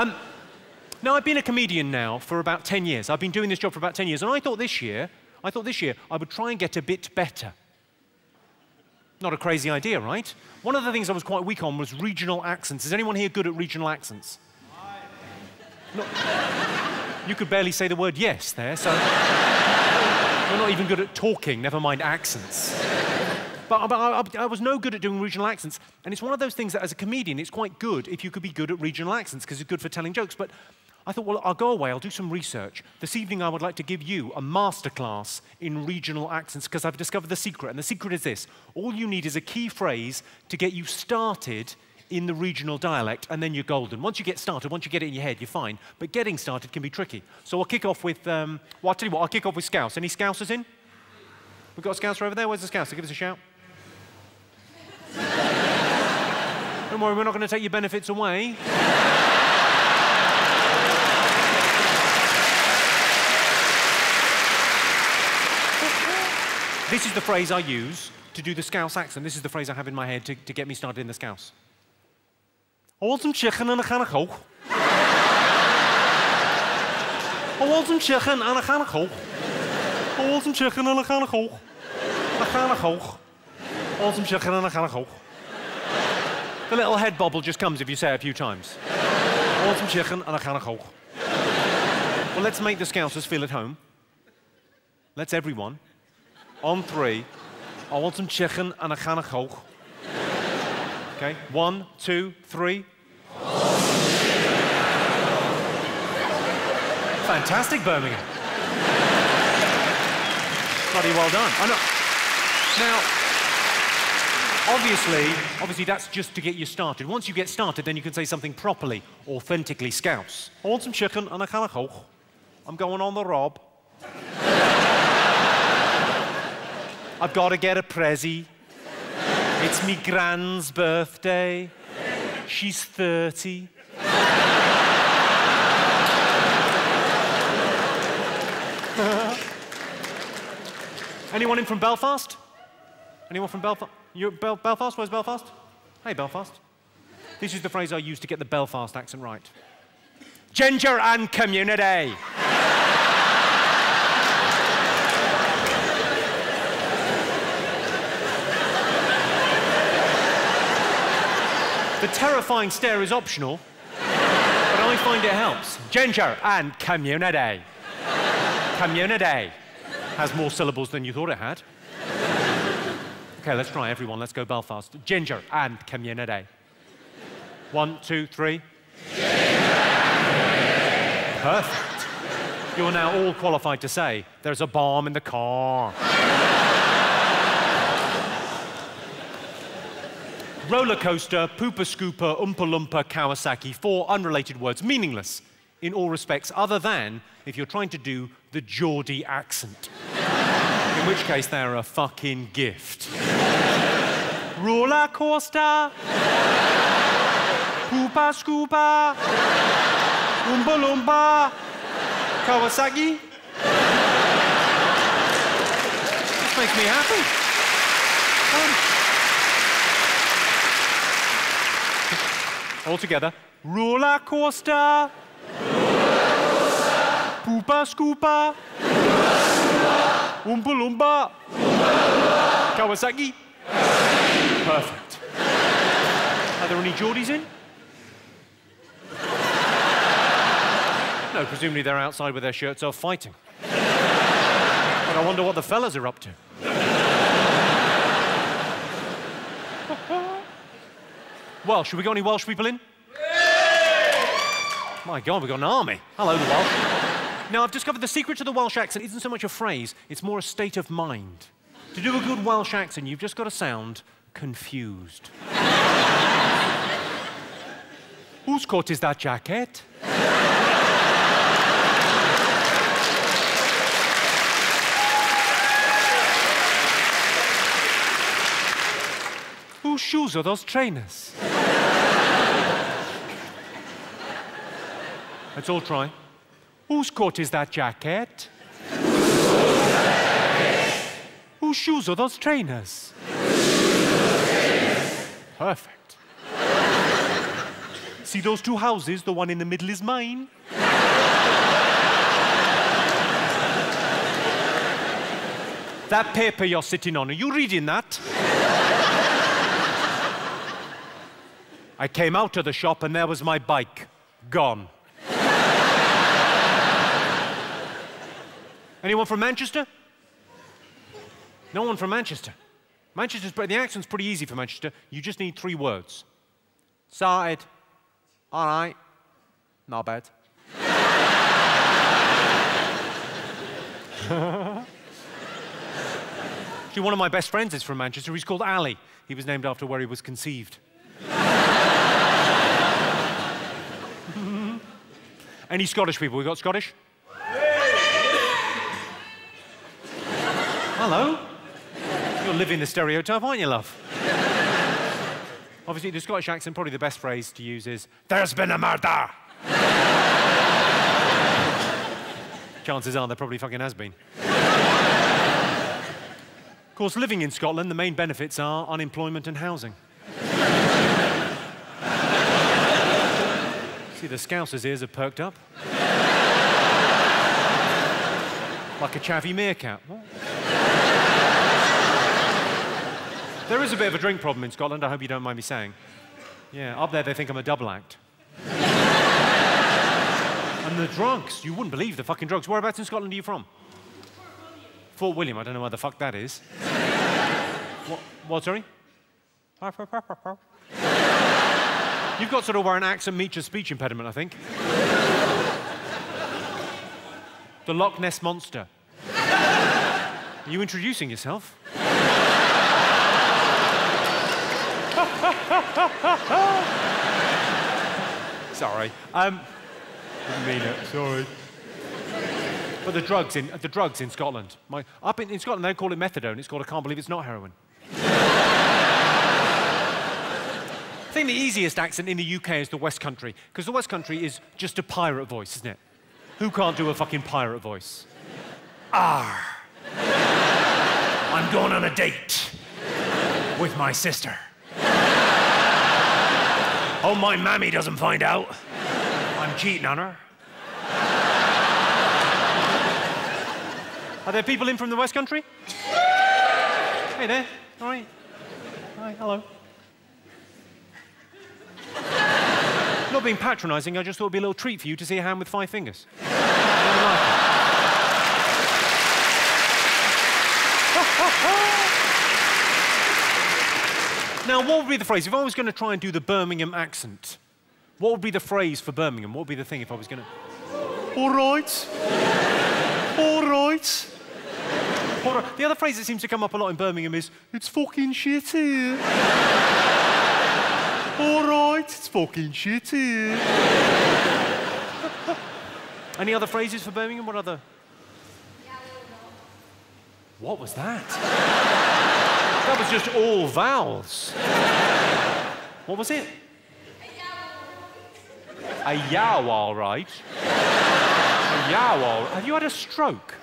Um, now, I've been a comedian now for about 10 years. I've been doing this job for about 10 years, and I thought this year, I thought this year I would try and get a bit better. Not a crazy idea, right? One of the things I was quite weak on was regional accents. Is anyone here good at regional accents? No, you could barely say the word yes there, so you're not even good at talking, never mind accents. But, I, I, was no good at doing regional accents. And it's one of those things that, as a comedian, it's quite good if you could be good at regional accents because it's good for telling jokes. But I thought, well, I'll go away, I'll do some research. This evening, I would like to give you a masterclass in regional accents because I've discovered the secret. And the secret is this all you need is a key phrase to get you started in the regional dialect, and then you're golden. Once you get started, once you get it in your head, you're fine. But getting started can be tricky. So I'll kick off with, um, well, I'll tell you what, I'll kick off with Scouse. Any Scousers in? We've got a Scouser over there. Where's the Scouser? Give us a shout. Don't worry, we're not going to take your benefits away. this is the phrase I use to do the Scouse accent. This is the phrase I have in my head to, to get me started in the Scouse. I want some chicken and a can of coke. I want some chicken and a can of coke. I want some chicken and a can of coke. A can of coke. I want some chicken and a can of coke. The little head bobble just comes if you say it a few times. I want some chicken and a can. Well, let's make the Scousers feel at home. Let's everyone, on three, I want some chicken and a can of coke. Okay, one, two, three. Fantastic, Birmingham. Bloody well done. I know. Now, obviously, obviously that's just to get you started. Once you get started, then you can say something properly, authentically Scouse. I want some chicken and a can of coke. I'm going on the rob. I've got to get a prezi. It's me grand's birthday. She's 30. Anyone in from Belfast? Anyone from Belfast? You Bel Belfast? Where's Belfast? Hey, Belfast. This is the phrase I use to get the Belfast accent right. Ginger and community. the terrifying stare is optional, but I find it helps. Ginger and community. community has more syllables than you thought it had. Okay, let's try everyone. Let's go Belfast. Ginger and community. One, two, three. Perfect. You're now all qualified to say, there's a bomb in the car. Roller coaster, pooper scooper, oompa loompa, Kawasaki, four unrelated words, meaningless in all respects, other than if you're trying to do the Geordie accent. In which case, they're a fucking gift. Roller coaster, poopa scoopa, oompa loompa, Kawasaki. This makes me happy. Um, All together. Roller coaster. Roller coaster. Poopa scoopa. Oompa loompa. Kawasaki. Perfect. Are there any Geordies in? No, presumably they're outside with their shirts off fighting. but I wonder what the fellas are up to. Welsh. Have we got any Welsh people in? My God, we've got an army. Hello, the Welsh. Now, I've discovered the secret to the Welsh accent isn't so much a phrase, it's more a state of mind. To do a good Welsh accent, you've just got to sound confused. Whose coat is that jacket? Whose shoes are those trainers? Let's all try. Whose coat is that jacket? Whose shoes are those trainers? Perfect. See those two houses? The one in the middle is mine. that paper you're sitting on, are you reading that? I came out of the shop and there was my bike, gone. Anyone from Manchester? No one from Manchester. Manchester's, the accent's pretty easy for Manchester. You just need three words. Started. All right. Not bad. Actually, one of my best friends is from Manchester. He's called Ali. He was named after where he was conceived. Any Scottish people? We got Scottish? Hello. You're living the stereotype, aren't you, love? Obviously, the Scottish accent, probably the best phrase to use is, There's been a murder! Chances are there probably fucking has been. of course, living in Scotland, the main benefits are unemployment and housing. See, the Scousers' ears have perked up. like a chavvy meerkat. What? There is a bit of a drink problem in Scotland, I hope you don't mind me saying. Yeah, up there they think I'm a double act. and the drugs, you wouldn't believe the fucking drugs. Whereabouts in Scotland are you from? Fort William, I don't know where the fuck that is. what, what, sorry? You've got sort of where an accent meets your speech impediment, I think. the Loch Ness Monster. Are you introducing yourself? Sorry. Um, didn't mean it. Sorry. But the drugs in the drugs in Scotland. My, up in, in Scotland they call it methadone. It's called I can't believe it's not heroin. I think the easiest accent in the UK is the West Country, because the West Country is just a pirate voice, isn't it? Who can't do a fucking pirate voice? Ah. I'm going on a date with my sister. Oh, my mammy doesn't find out. I'm cheating on her. Are there people in from the West Country? Hey there. All right. Hi, hello. Not being patronising, I just thought it'd be a little treat for you to see a hand with five fingers. Now, what would be the phrase? If I was going to try and do the Birmingham accent, what would be the phrase for Birmingham? What would be the thing if I was going to. All right. All right. All right. The other phrase that seems to come up a lot in Birmingham is, it's fucking shit here. All right, it's fucking shit here. Any other phrases for Birmingham? What other? What was that? That was just all vowels. What was it? A yow, all right. A yow, all right. Have you had a stroke?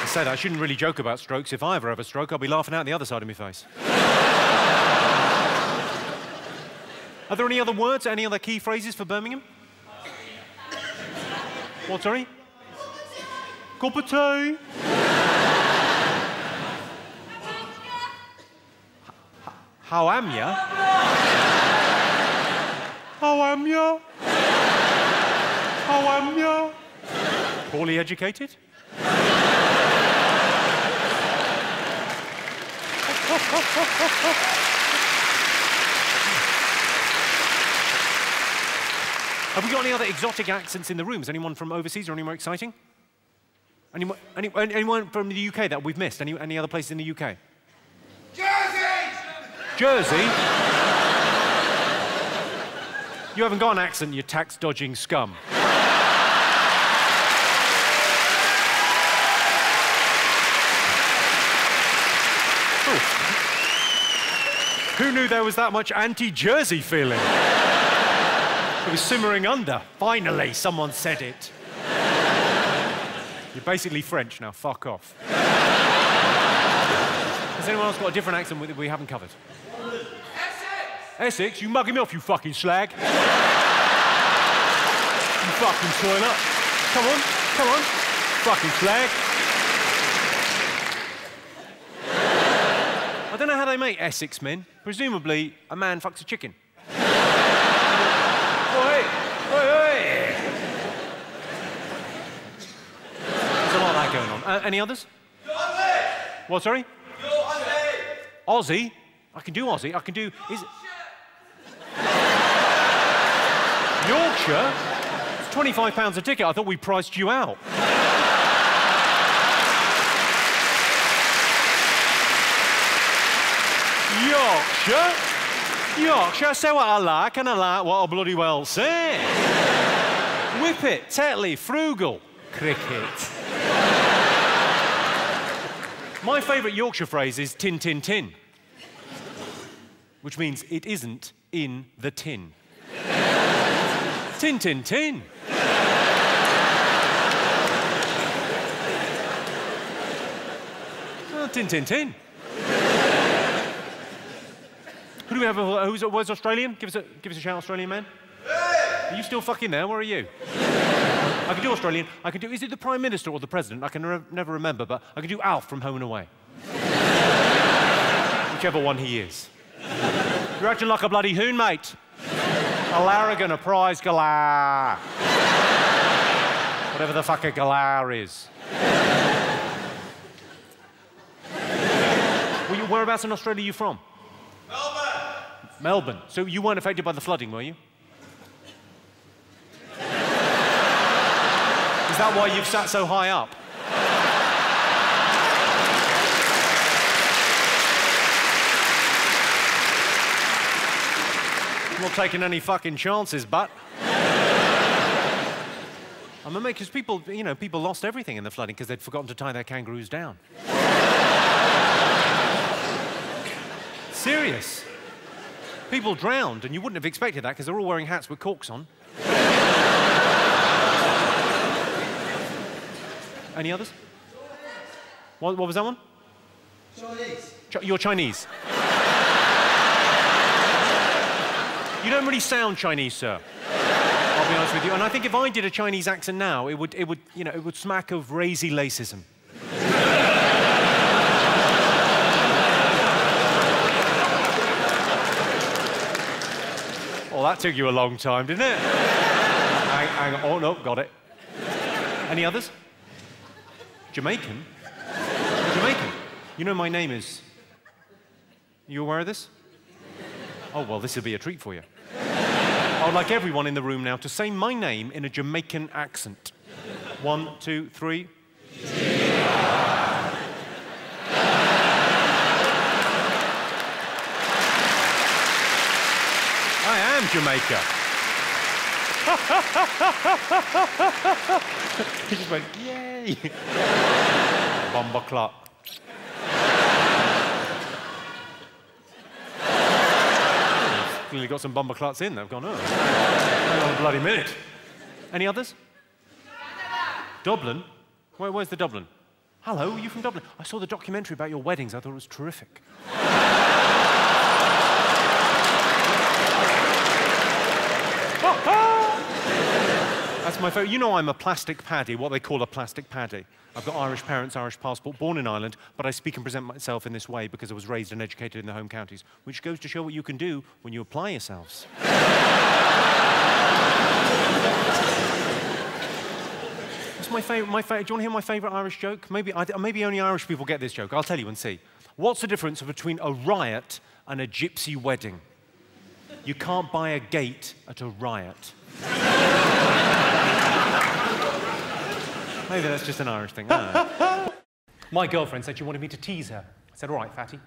I said I shouldn't really joke about strokes. If I ever have a stroke, I'll be laughing out the other side of my face. Are there any other words, any other key phrases for Birmingham? What, sorry? Cup of tea. How am ya? How am ya? How am ya? Poorly educated? Have we got any other exotic accents in the room? Is anyone from overseas or any more exciting? Anyone, any, anyone from the UK that we've missed? Any, any other places in the UK? Jersey! Jersey? you haven't got an accent, you tax dodging scum. Who knew there was that much anti Jersey feeling? It was simmering under. Finally, someone said it. You're basically French now. Fuck off. Has anyone else got a different accent we, we haven't covered? Essex! Essex, you mugging me off, you fucking slag. you fucking toilet. Come on, come on. Fucking slag. I don't know how they make Essex men. Presumably, a man fucks a chicken. oi, oi, oi. There's a lot of that going on. Uh, any others? What, sorry? Aussie? I can do Aussie. I can do. Is it Yorkshire? It's twenty-five pounds a ticket. I thought we priced you out. Yorkshire? Yorkshire, I say what I like, and I like what I bloody well say. Whippet, Tetley, frugal, cricket. My favourite Yorkshire phrase is tin, tin, tin, which means it isn't in the tin. tin, tin, tin. Oh, tin, tin, tin. Who do we have? Who's, where's Australian? Give us, a, give us a shout, Australian man. Are you still fucking there? Where are you? I can do Australian. I can do. Is it the Prime Minister or the President? I can re- never remember, but I can do Alf from Home and Away. Whichever one he is. You're acting like a bloody hoon, mate. A larrikin, a prize galah. Whatever the fuck a galah is. Whereabouts in Australia are you from? Melbourne! Melbourne. So you weren't affected by the flooding, were you? Is that why you've sat so high up? I'm not taking any fucking chances, but. I'm amazed because people, you know, people lost everything in the flooding because they'd forgotten to tie their kangaroos down. Serious. People drowned, and you wouldn't have expected that because they're all wearing hats with corks on. Any others? What, what was that one? Chinese. Ch- you're Chinese. you don't really sound Chinese, sir. I'll be honest with you. And I think if I did a Chinese accent now, it would, it would, you know, it would smack of racy lacism. well, that took you a long time, didn't it? hang, hang on. Oh, no, got it. Any others? Jamaican? Jamaican? You know my name is. You aware of this? Oh, well, this will be a treat for you. I would like everyone in the room now to say my name in a Jamaican accent. One, two, three. I am Jamaica. He just went, yay. Bomber clock. Clearly got some bomber clots in. They've gone, oh, hang on a bloody minute. Any others? Dublin? Where, where's the Dublin? Hello, are you from Dublin? I saw the documentary about your weddings. I thought it was terrific. That's my favourite. You know I'm a plastic paddy, what they call a plastic paddy. I've got Irish parents, Irish passport, born in Ireland, but I speak and present myself in this way because I was raised and educated in the home counties, which goes to show what you can do when you apply yourselves. What's my favourite? My favorite. Do you want to hear my favourite Irish joke? Maybe, I, maybe only Irish people get this joke. I'll tell you and see. What's the difference between a riot and a gypsy wedding? You can't buy a gate at a riot. Maybe that's just an Irish thing. My girlfriend said she wanted me to tease her. I said, all right, fatty.